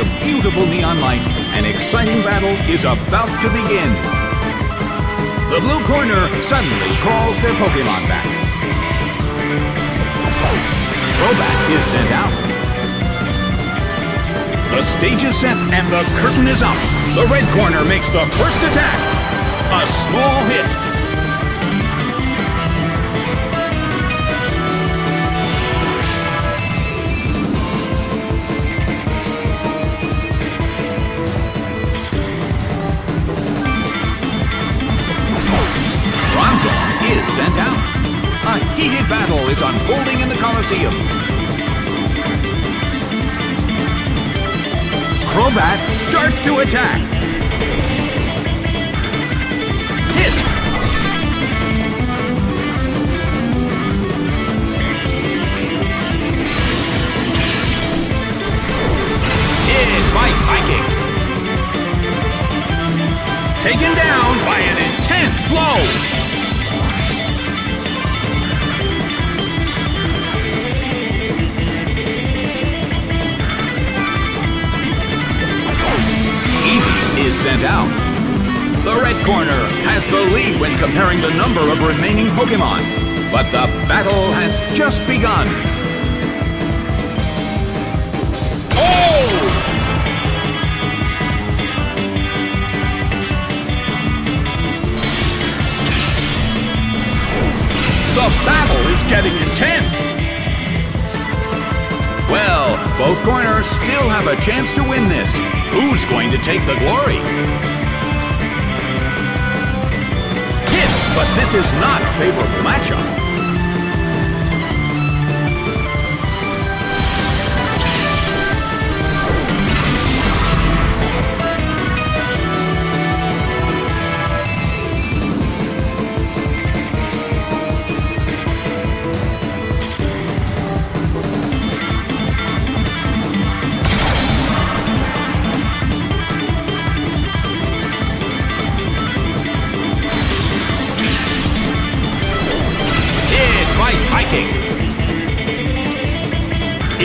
The beautiful neon light, an exciting battle is about to begin. The blue corner suddenly calls their Pokemon back. Crobat is sent out. The stage is set and the curtain is up. The red corner makes the first attack. A small hit. Starts to attack. Hit! Hit by Psychic. Taken down by an intense blow. Out. The red corner has the lead when comparing the number of remaining Pokemon. But the battle has just begun. Oh! The battle is getting intense! Both corners still have a chance to win this. Who's going to take the glory? Hit, but this is not a favorable matchup.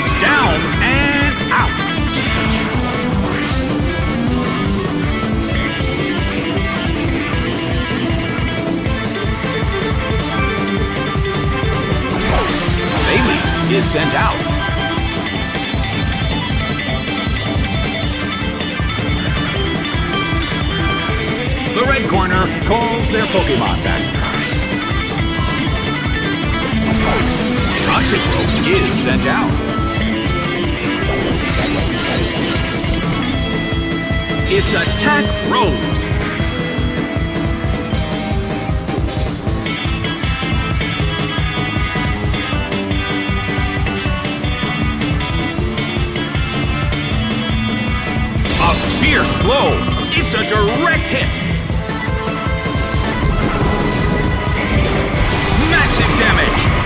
It's down and out. Bayleef is sent out. The red corner calls their Pokemon back. Toxicroak is sent out. It's Attack Rose. A fierce blow. It's a direct hit. Massive damage.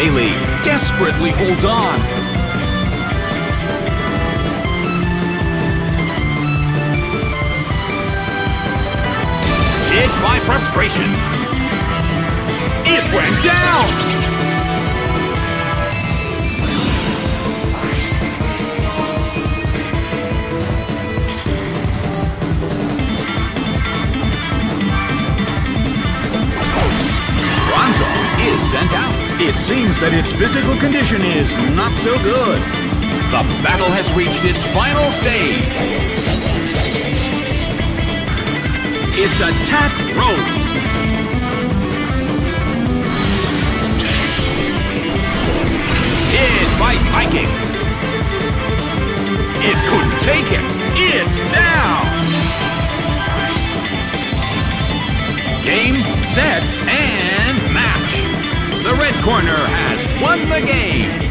Bayleef desperately holds on. hit by frustration. It went down! It seems that its physical condition is not so good. The battle has reached its final stage. It's Attack Rose. Hit by Psychic. It couldn't take it. It's down. Game, set, and red corner has won the game.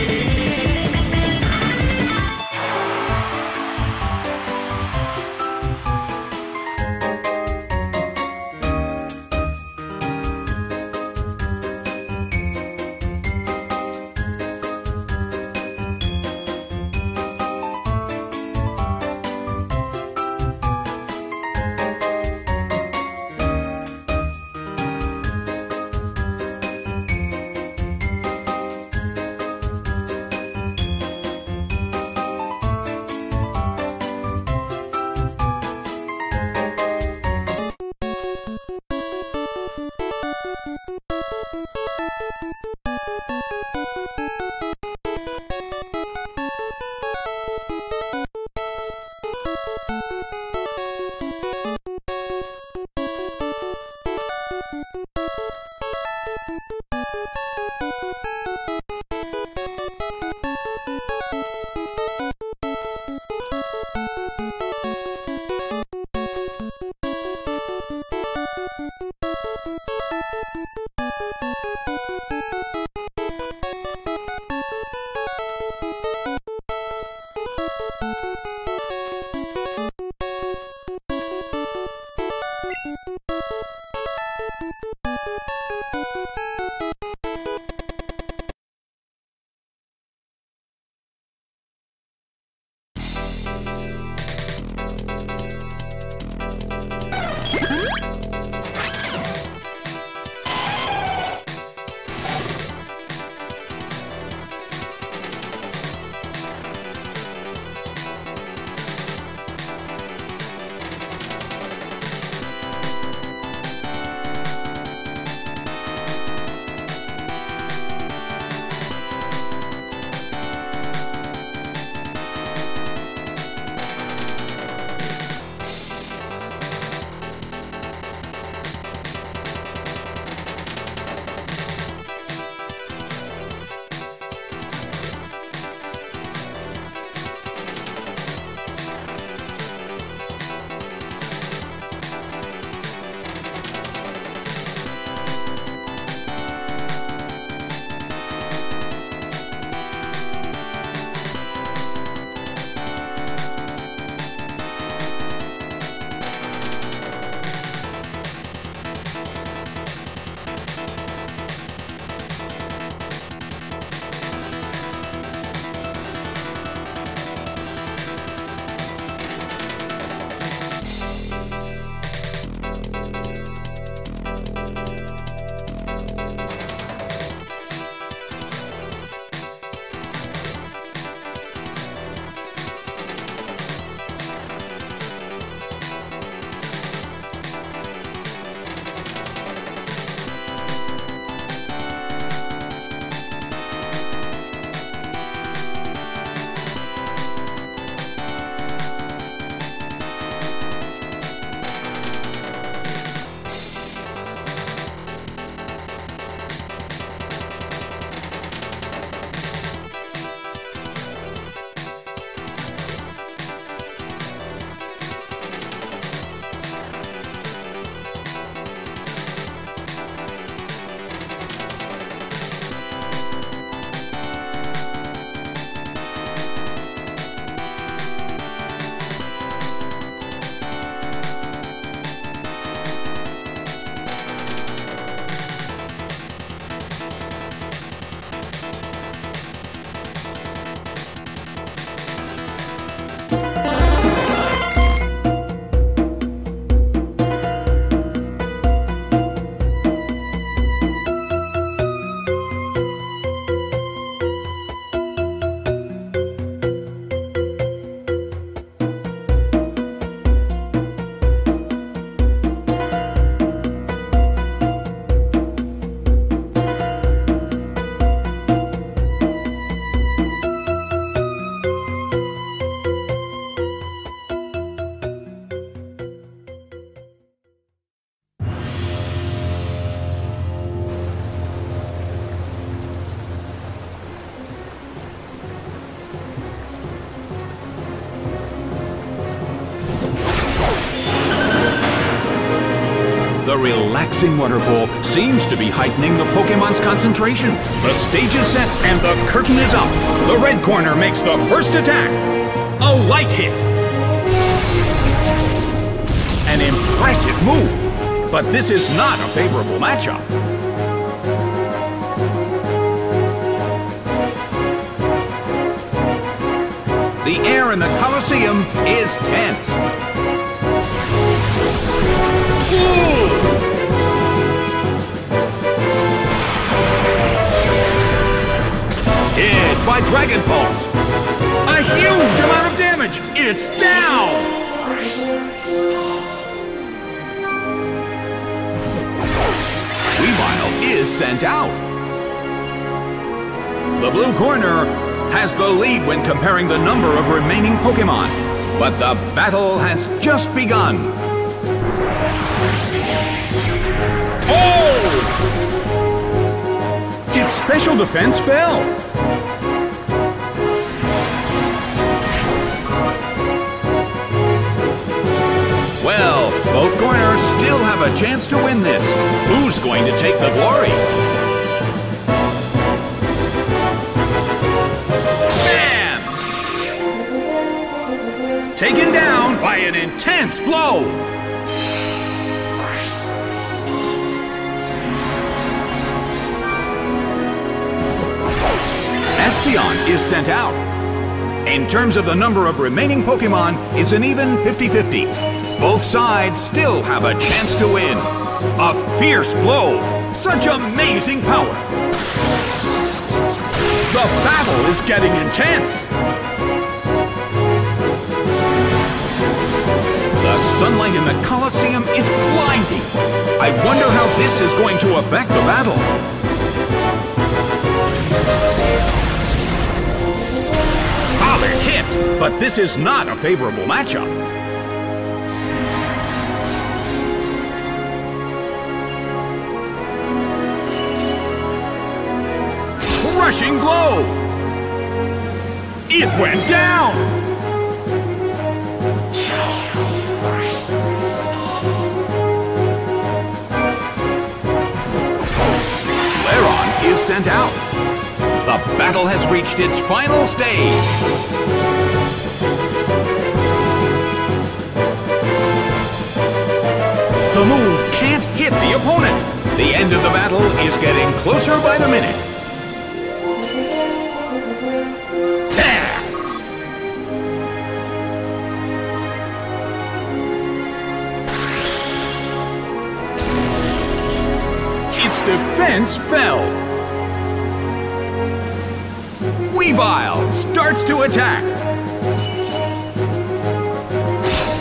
The relaxing waterfall seems to be heightening the Pokemon's concentration. The stage is set and the curtain is up. The red corner makes the first attack. A light hit. An impressive move. But this is not a favorable matchup. The air in the Coliseum is tense. Hit by Dragon Pulse. A huge amount of damage. It's down. Weavile is sent out. The blue corner has the lead when comparing the number of remaining Pokemon. But the battle has just begun. Oh! Its special defense fell. Have a chance to win this. Who's going to take the glory? Bam! Taken down by an intense blow. Espeon is sent out. In terms of the number of remaining Pokemon, it's an even 50-50. Both sides still have a chance to win. A fierce blow. Such amazing power. The battle is getting intense. The sunlight in the Colosseum is blinding. I wonder how this is going to affect the battle. Solid hit, but this is not a favorable matchup. Rushing blow! It went down! Lairon is sent out. The battle has reached its final stage. The move can't hit the opponent. The end of the battle is getting closer by the minute. Defense fell. Weavile starts to attack.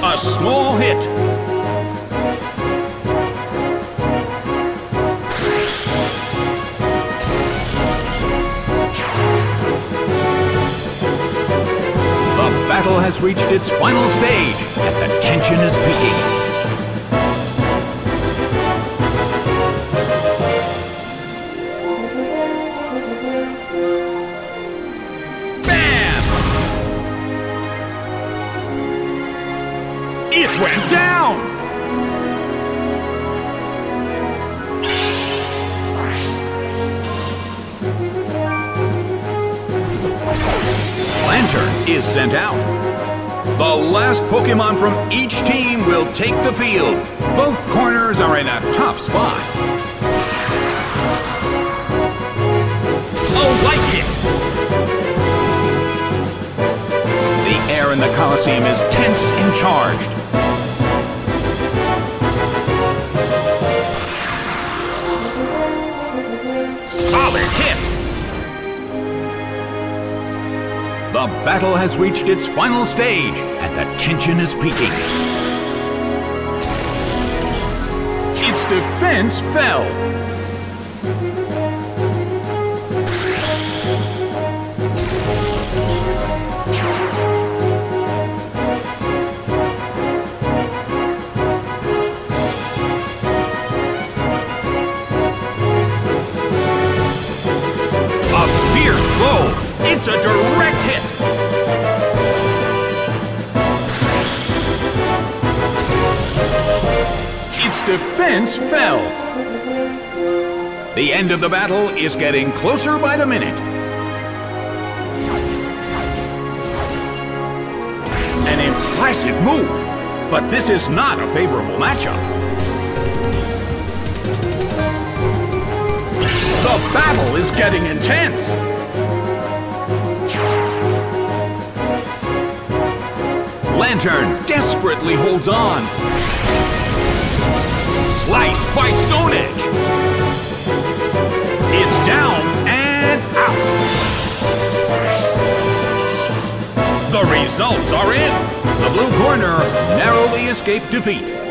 A small hit. The battle has reached its final stage, and the tension is peaking. Sent out. The last Pokemon from each team will take the field. Both corners are in a tough spot. Oh, a light hit! The air in the Colosseum is tense and charged. Solid hit! The battle has reached its final stage, and the tension is peaking. Its defense fell. A fierce blow. It's a direct hit. Defense fell. The end of the battle is getting closer by the minute. An impressive move, but this is not a favorable matchup. The battle is getting intense. Lanturn desperately holds on. Sliced by Stone Edge. It's down and out. The results are in. The blue corner narrowly escaped defeat.